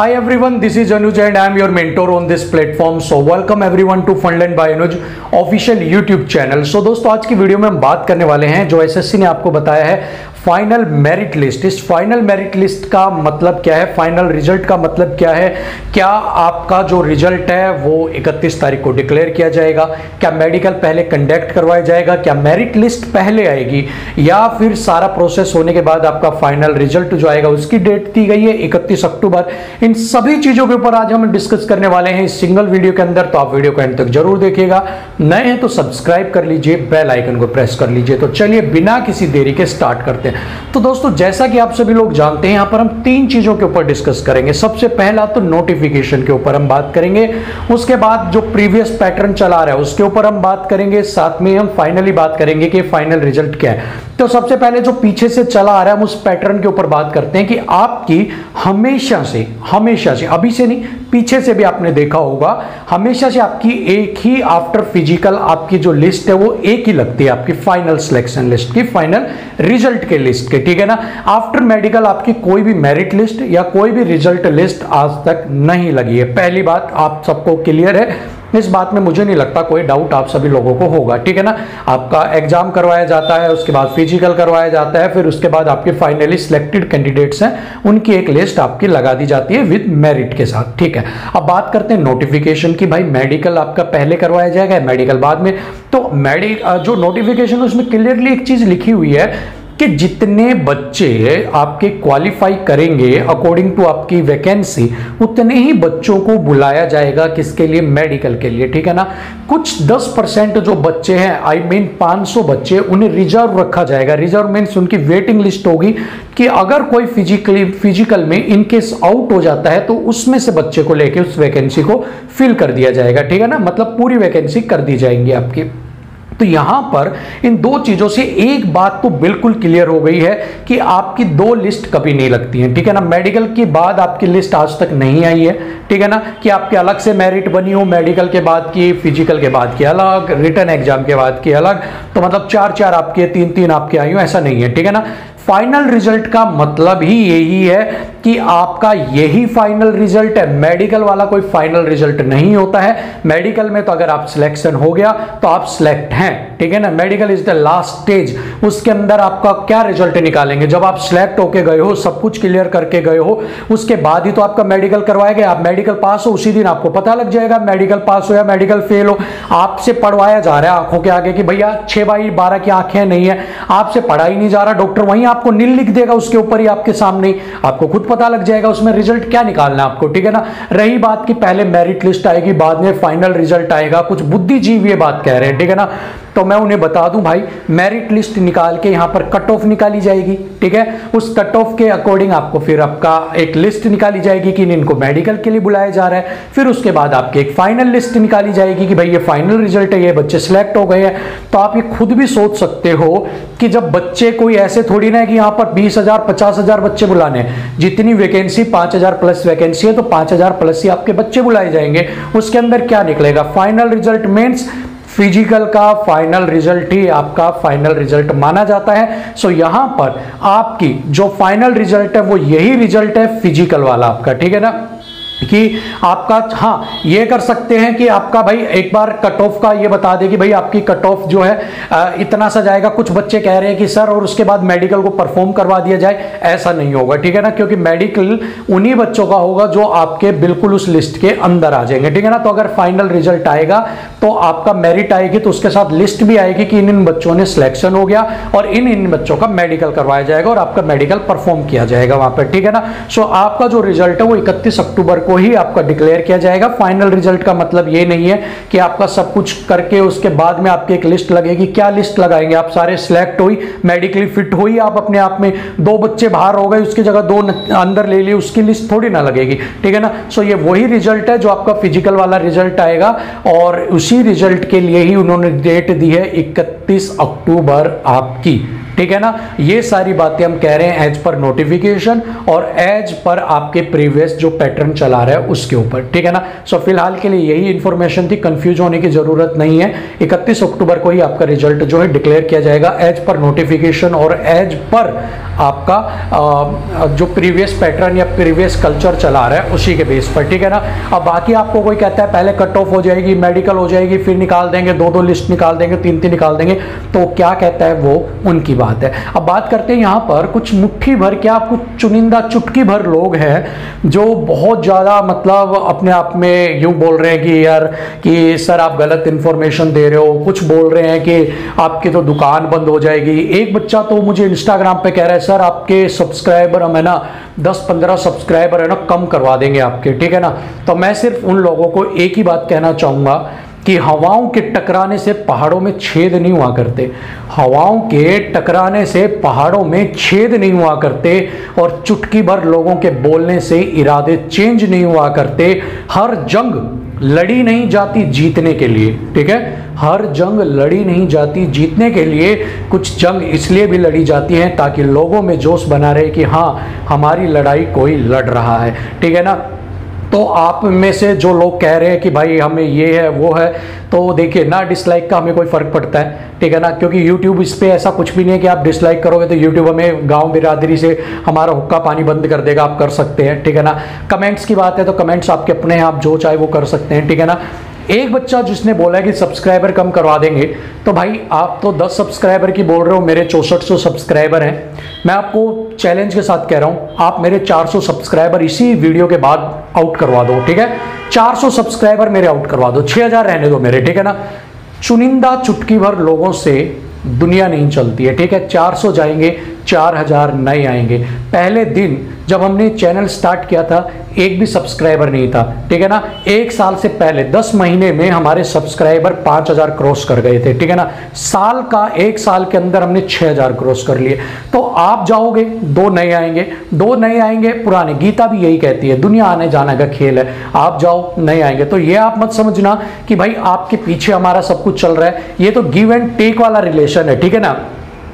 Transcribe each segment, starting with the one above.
Hi everyone, this is Anuj and I am your mentor on this platform. So welcome everyone to Fundland by Anuj official YouTube channel so दोस्तों आज की video में हम बात करने वाले हैं जो एसएससी ने आपको बताया है फाइनल मेरिट लिस्ट इस फाइनल मेरिट लिस्ट का मतलब क्या है? फाइनल रिज़ल्ट का मतलब क्या है? क्या आपका जो रिज़ल्ट है वो 31 तारीख को डिक्लेयर किया जाएगा? क्या मेडिकल पहले कंडक्ट करवाया जाएगा? क्या मेरिट लिस्ट पहले आएगी? या फिर सारा प्रोसेस होने के बाद आपका फाइनल रिज़ल्ट जो आएगा उसकी डेट दी गई है इकतीस अक्टूबर? इन सभी चीज़ों के ऊपर आज हम डिस्कस करने वाले हैं इस सिंगल वीडियो के अंदर तो आप वीडियो को एंड तक ज़रूर देखिएगा। नए हैं तो सब्सक्राइब कर लीजिए, बेल आइकन को प्रेस कर लीजिए। तो चलिए, बिना किसी देरी के स्टार्ट करते हैं। तो दोस्तों, जैसा कि आप सभी लोग जानते हैं, यहाँ पर हम तीन चीज़ों के ऊपर डिस्कस करेंगे। सबसे पहला तो नोटिफिकेशन के ऊपर हम बात करेंगे। उसके बाद जो प्रीवियस पैटर्न चला रहा है, उसके ऊपर हम बात करेंगे। साथ में हम फाइनली बात करेंगे कि फाइनल रिज़ल्ट क्या है। तो सबसे पहले जो पीछे से चला आ रहा है, हम उस पैटर्न के ऊपर बात करते हैं कि आपकी हमेशा से हमेशा से, अभी से नहीं, पीछे से भी आपने देखा होगा, हमेशा से आपकी एक ही आफ्टर फ़िज़िकल आपकी जो लिस्ट है वो एक ही लगती है, आपकी फाइनल सिलेक्शन लिस्ट की फाइनल रिज़ल्ट के लिस्ट के, ठीक है ना? आफ्टर मेडिकल आपकी कोई भी मेरिट लिस्ट या कोई भी रिज़ल्ट लिस्ट आज तक नहीं लगी है। पहली बात आप सबको क्लियर है इस बात में मुझे नहीं लगता कोई डाउट आप सभी लोगों को होगा, ठीक है ना? आपका एग्ज़ाम करवाया जाता है, उसके बाद फ़िज़िकल करवाया जाता है, फिर उसके बाद आपके फाइनली सिलेक्टेड कैंडिडेट्स हैं, उनकी एक लिस्ट आपकी लगा दी जाती है विद मेरिट के साथ, ठीक है? अब बात करते हैं नोटिफिकेशन की, भाई मेडिकल आपका पहले करवाया जाएगा मेडिकल बाद में? तो मेडिक जो नोटिफिकेशन उसमें क्लियरली एक चीज़ लिखी हुई है कि जितने बच्चे आपके क्वालिफाई करेंगे अकॉर्डिंग टू आपकी वैकेंसी उतने ही बच्चों को बुलाया जाएगा किसके लिए? मेडिकल के लिए, ठीक है ना? कुछ 10 परसेंट जो बच्चे हैं आई मीन 500 बच्चे, उन्हें रिज़र्व रखा जाएगा। रिज़र्व मीन्स उनकी वेटिंग लिस्ट होगी कि अगर कोई फिजिकली फ़िज़िकल में इनकेस आउट हो जाता है तो उसमें से बच्चे को लेके उस वैकेंसी को फिल कर दिया जाएगा, ठीक है ना? मतलब पूरी वैकेंसी कर दी जाएँगी आपकी। तो यहाँ पर इन दो चीज़ों से एक बात तो बिल्कुल क्लियर हो गई है कि आपकी दो लिस्ट कभी नहीं लगती है। ठीक है ना? मेडिकल के बाद आपकी लिस्ट आज तक नहीं आई है। ठीक है ना? कि आपके अलग से मेरिट बनी हो, मेडिकल के बाद की, फ़िज़िकल के बाद की अलग, रिटर्न एग्ज़ाम के बाद की अलग तो मतलब चार चार आपके तीन तीन आपके आई हो, ऐसा नहीं है। ठीक है ना? फाइनल रिज़ल्ट का मतलब ही यही है कि आपका यही फाइनल रिज़ल्ट है। मेडिकल वाला कोई फाइनल रिज़ल्ट नहीं होता है। मेडिकल में तो अगर आप सिलेक्शन हो गया तो आप सिलेक्ट हैं। ठीक है ना? Medical is the last stage उसके अंदर आपका क्या रिज़ल्ट निकालेंगे? जब आप सिलेक्ट होके गए हो, सब कुछ क्लियर करके गए हो, उसके बाद ही तो आपका मेडिकल करवाया गया। आप मेडिकल पास हो, उसी दिन आपको पता लग जाएगा मेडिकल पास हो या मेडिकल फेल हो। आपसे पढ़वाया जा रहा है आँखों के आगे कि भैया, छह बाई बारह की आँखें नहीं है। आपसे पढ़ाई नहीं जा रहा। डॉक्टर वहीं आपको नील लिख देगा उसके ऊपर ही आपके सामने आपको खुद पता लग जाएगा उसमें रिज़ल्ट क्या निकालना आपको, ठीक है ना? रही बात की पहले मेरिट लिस्ट आएगी, बाद में फाइनल रिज़ल्ट आएगा। कुछ बुद्धिजीव ये बात कह रहे हैं, ठीक है ना? तो मैं उन्हें बता दूँ, भाई मेरिट लिस्ट निकाल के यहाँ पर कट ऑफ़ निकाली जाएगी, ठीक है? उस कट ऑफ़ के अकॉर्डिंग आपको फिर आपका एक लिस्ट निकाली जाएगी कि इनको मेडिकल के लिए बुलाया जा रहा है। फिर उसके बाद आपकी एक फाइनल लिस्ट निकाली जाएगी कि भाई, ये फाइनल रिज़ल्ट है, ये बच्चे सिलेक्ट हो गए हैं। तो आप ये खुद भी सोच सकते हो कि जब बच्चे कोई ऐसे थोड़ी ना है कि यहाँ पर बीस हज़ार, पचास हज़ार बच्चे बुलाने जितनी वैकेंसी पाँच हज़ार प्लस वैकेंसी है तो पाँच हज़ार प्लस ही आपके बच्चे बुलाए जाएँगे। उसके अंदर क्या निकलेगा? फाइनल रिज़ल्ट मीन्स फ़िज़िकल का फाइनल रिज़ल्ट ही आपका फाइनल रिज़ल्ट माना जाता है। सो यहाँ पर आपकी जो फाइनल रिज़ल्ट है, वो यही रिज़ल्ट है फ़िज़िकल वाला आपका, ठीक है ना? कि आपका हाँ ये कर सकते हैं कि आपका भाई एक बार कट ऑफ़ का ये बता दे कि भाई आपकी कट ऑफ़ जो है इतना सा जाएगा। कुछ बच्चे कह रहे हैं कि, सर, और उसके बाद मेडिकल को परफॉर्म करवा दिया जाए। ऐसा नहीं होगा, ठीक है ना? क्योंकि मेडिकल उन्हीं बच्चों का होगा जो आपके बिल्कुल उस लिस्ट के अंदर आ जाएँगे, ठीक है ना? तो अगर फाइनल रिज़ल्ट आएगा तो आपका मेरिट आएगी तो उसके साथ लिस्ट भी आएगी कि इन इन बच्चों ने सिलेक्शन हो गया और इन इन बच्चों का मेडिकल करवाया जाएगा और आपका मेडिकल परफॉर्म किया जाएगा वहाँ पर, ठीक है ना? सो आपका जो रिज़ल्ट है वो इकतीस अक्टूबर को ही आपका डिक्लेयर किया जाएगा। फाइनल रिज़ल्ट का मतलब ये नहीं है कि आपका सब कुछ करके उसके बाद में आपकी एक लिस्ट लगेगी। क्या लिस्ट लगाएँगे? आप सारे सिलेक्ट हुई मेडिकली फिट हुई, आप अपने आप में दो बच्चे बाहर हो गए, उसकी जगह दो अंदर ले लिए उसकी लिस्ट थोड़ी ना लगेगी। ठीक है ना? सो ये वही रिज़ल्ट है जो आपका फ़िज़िकल वाला रिज़ल्ट आएगा और उसी रिज़ल्ट के लिए ही उन्होंने डेट दी है इकतीस अक्टूबर आपकी। ठीक है ना? ये सारी बातें हम कह रहे हैं एज पर नोटिफिकेशन और एज पर आपके प्रीवियस जो पैटर्न चला रहा है उसके ऊपर। ठीक है ना? सो so, फ़िलहाल के लिए यही इंफॉर्मेशन थी। कंफ्यूज होने की ज़रूरत नहीं है। इकतीस अक्टूबर को ही आपका रिज़ल्ट जो है डिक्लेयर किया जाएगा एज पर नोटिफिकेशन और एज पर आपका जो प्रीवियस पैटर्न या प्रीवियस कल्चर चला रहा है उसी के बेस पर। ठीक है ना? अब बाकी आपको कोई कहता है पहले कट ऑफ़ हो जाएगी मेडिकल हो जाएगी फिर निकाल देंगे दो दो लिस्ट निकाल देंगे तीन तीन निकाल देंगे तो क्या कहता है वो? उनकी बात। है। अब बात करते हैं यहाँ पर, कुछ मुट्ठी भर, क्या कुछ चुनिंदा चुटकी भर लोग हैं जो बहुत ज़्यादा मतलब अपने आप में यूँ बोल रहे हैं कि यार, कि सर आप गलत इन्फॉर्मेशन दे रहे हो, कुछ बोल रहे हैं कि आपकी तो दुकान बंद हो जाएगी। एक बच्चा तो मुझे इंस्टाग्राम पे कह रहा है, सर आपके सब्सक्राइबर हम है ना दस पंद्रह सब्सक्राइबर है ना, कम करवा देंगे आपके। ठीक है ना? तो मैं सिर्फ़ उन लोगों को एक ही बात कहना चाहूँगा कि हवाओं के टकराने से पहाड़ों में छेद नहीं हुआ करते। हवाओं के टकराने से पहाड़ों में छेद नहीं हुआ करते और चुटकी भर लोगों के बोलने से इरादे चेंज नहीं हुआ करते। हर जंग लड़ी नहीं जाती जीतने के लिए, ठीक है? हर जंग लड़ी नहीं जाती जीतने के लिए। कुछ जंग इसलिए भी लड़ी जाती हैं ताकि लोगों में जोश बना रहे कि हाँ हमारी लड़ाई कोई लड़ रहा है, ठीक है ना? तो आप में से जो लोग कह रहे हैं कि भाई हमें ये है, वो है तो देखिए, ना डिसलाइक का हमें कोई फ़र्क पड़ता है, ठीक है ना? क्योंकि यूट्यूब इस पर ऐसा कुछ भी नहीं है कि आप डिसलाइक करोगे तो यूट्यूब हमें गाँव बिरादरी से हमारा हुक्का पानी बंद कर देगा, आप कर सकते हैं, ठीक है ना? कमेंट्स की बात है तो कमेंट्स आपके अपने हैं आप जो चाहे वो कर सकते हैं, ठीक है ना? एक बच्चा जिसने बोला कि सब्सक्राइबर कम करवा देंगे तो भाई आप तो 10 सब्सक्राइबर की बोल रहे हो, मेरे चौसठ सब्सक्राइबर हैं। मैं आपको चैलेंज के साथ कह रहा हूँ, आप मेरे 400 सब्सक्राइबर इसी वीडियो के बाद आउट करवा दो, ठीक है? 400 सब्सक्राइबर मेरे आउट करवा दो 6000 रहने दो मेरे, ठीक है ना? चुनिंदा चुटकी भर लोगों से दुनिया नहीं चलती है, ठीक है? 400 जाएँगे 4000 नए आएँगे। पहले दिन जब हमने चैनल स्टार्ट किया था, एक भी सब्सक्राइबर नहीं था, ठीक है ना? एक साल से पहले, दस महीने में हमारे सब्सक्राइबर पाँच हज़ार क्रॉस कर गए थे, ठीक है ना? साल का, एक साल के अंदर हमने छह हज़ार क्रॉस कर लिए। तो आप जाओगे, दो नए आएँगे, दो नए आएँगे, पुराने। गीता भी यही कहती है, दुनिया आने जाने का खेल है, आप जाओ, नए आएँगे। तो ये आप मत समझना कि भाई आपके पीछे हमारा सब कुछ चल रहा है। ये तो गिव एंड टेक वाला रिलेशन है, ठीक है ना?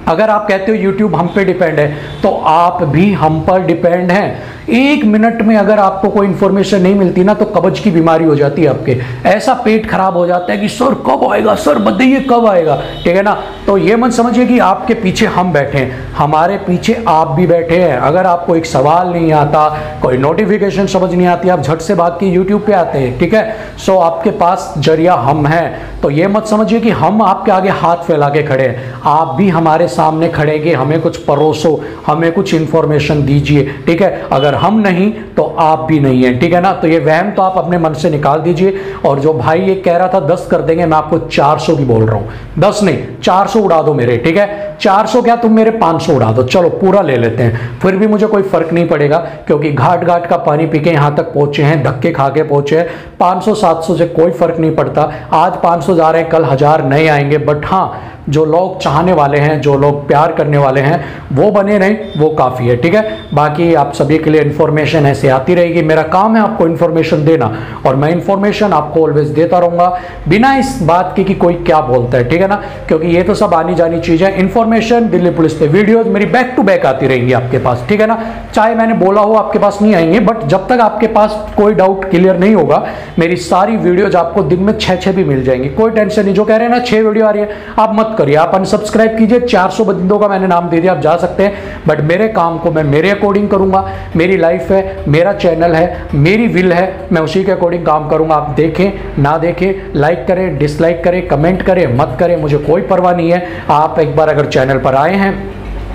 अगर आप कहते हो यूट्यूब हम पे डिपेंड है तो आप भी हम पर डिपेंड हैं। एक मिनट में अगर आपको कोई इंफॉर्मेशन नहीं मिलती ना तो कब्ज की बीमारी हो जाती है आपके। ऐसा पेट खराब हो जाता है कि, सर, कब आएगा? सर बताइए कब आएगा? ठीक है ना? तो ये मत समझिए कि आपके पीछे हम बैठे हैं। हमारे पीछे आप भी बैठे हैं। अगर आपको एक सवाल नहीं आता, कोई नोटिफिकेशन समझ नहीं आती, आप झट से भाग के यूट्यूब पे आते हैं, ठीक है? सो आपके पास ज़रिया हम हैं। तो ये मत समझिए कि हम आपके आगे हाथ फैला के खड़े हैं। आप भी हमारे सामने खड़े कि हमें कुछ परोसो, हमें कुछ इंफॉर्मेशन दीजिए, ठीक है? अगर हम नहीं तो आप भी नहीं है, ठीक है ना? तो ये वहम तो आप अपने मन से निकाल दीजिए। और जो भाई ये कह रहा था, दस कर देंगे, मैं आपको चार सौ की बोल रहा हूँ। दस नहीं, चार सौ उड़ा दो मेरे, ठीक है? चार सौ क्या तुम मेरे पाँच सौ उड़ा दो। चलो, पूरा ले लेते हैं। फिर भी मुझे कोई फ़र्क नहीं पड़ेगा, क्योंकि घाट घाट का पानी पी के यहाँ तक पहुँचे हैं, धक्के खा के पहुँचे हैं। पाँच सौ, सात सौ से कोई फ़र्क नहीं पड़ता। आज पाँच सौ जा रहे हैं, कल हज़ार नए आएँगे। बट हाँ जो लोग चाहने वाले हैं, जो लोग प्यार करने वाले हैं, वो बने रहें, वो काफ़ी है, ठीक है? बाकी आप सभी के लिए इन्फॉर्मेशन ऐसे आती रहेगी। मेरा काम है आपको इन्फॉर्मेशन देना, और मैं इन्फॉर्मेशन आपको ऑलवेज देता रहूँगा। बिना इस बात के कि कोई क्या बोलता है, ठीक है ना? क्योंकि ये तो सब आनी जानी चीज़ है। इन्फॉर्मेशन दिल्ली पुलिस पे वीडियोज़ मेरी बैक टू बैक आती रहेंगी आपके पास, ठीक है ना? चाहे मैंने बोला हो आपके पास नहीं आएँगे बट जब तक आपके पास कोई डाउट क्लियर नहीं होगा, मेरी सारी वीडियोज़ आपको दिन में छः छः भी मिल जाएँगी। कोई टेंशन नहीं, जो कह रहे हैं ना छः वीडियो आ रही है, आप मत करिए, आप अनसब्सक्राइब कीजिए 400 बंदों का मैंने नाम दे दिया, आप जा सकते हैं बट मेरे काम को मैं, मेरे अकॉर्डिंग करूँगा, मेरी लाइफ है, मेरा चैनल है, मेरी विल है, मैं उसी के अकॉर्डिंग काम करूँगा। आप देखें, ना देखें लाइक करें डिसलाइक करें कमेंट करें, मत करें, मुझे कोई परवाह नहीं है। आप एक बार अगर चैनल पर आए हैं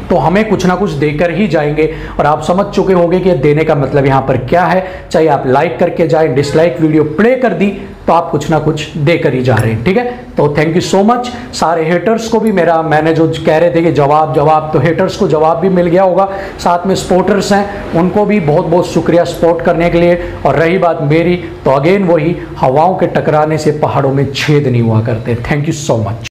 तो हमें कुछ ना कुछ देकर ही जाएँगे। और आप समझ चुके होंगे कि देने का मतलब यहाँ पर क्या है। चाहे आप लाइक करके जाए डिसलाइक वीडियो प्ले कर दी तो आप कुछ ना कुछ देकर ही जा रहे हैं, ठीक है? तो थैंक यू सो मच सारे हेटर्स को भी मेरा, मैंने जो कह रहे थे कि जवाब जवाब तो हेटर्स को जवाब भी मिल गया होगा। साथ में स्पोर्टर्स हैं, उनको भी बहुत बहुत शुक्रिया सपोर्ट करने के लिए। और रही बात मेरी तो अगेन वही हवाओं के टकराने से पहाड़ों में छेद नहीं हुआ करते। Thank you so much